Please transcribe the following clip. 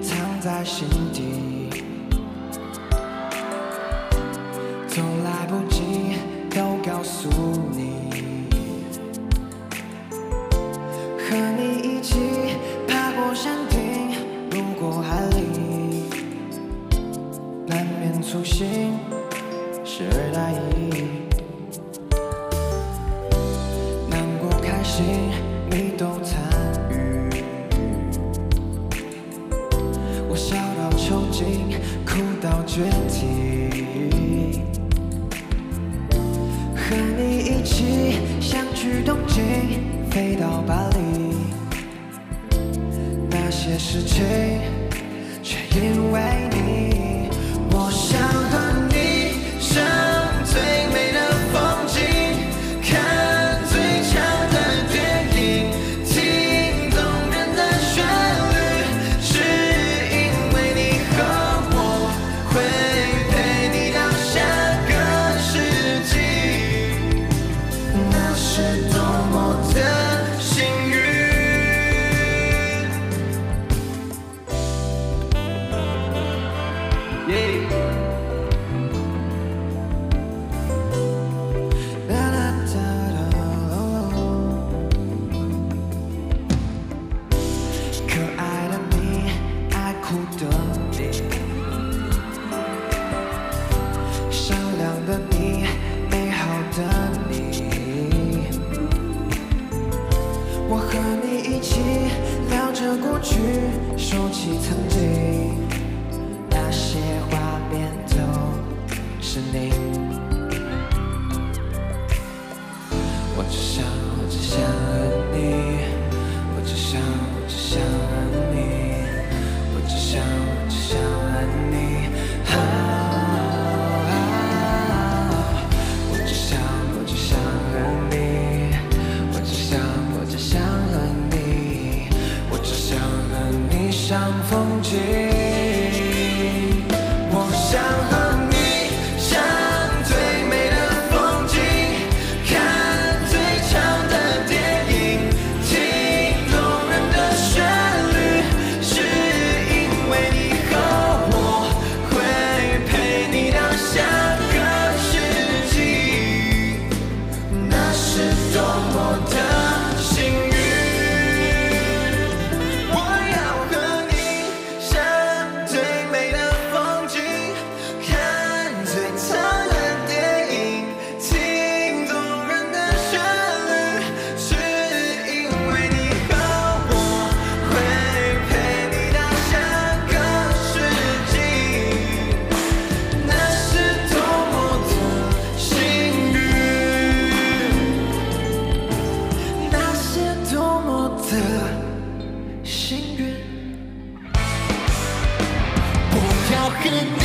藏在心底总来不及都告诉你和你一起爬过山顶路过海里难免粗心时而大意难过开心你都参气想去东京飞到巴黎。那些事情全因为和你一起聊着过去说起曾经那些画面都是你。我想和 minute.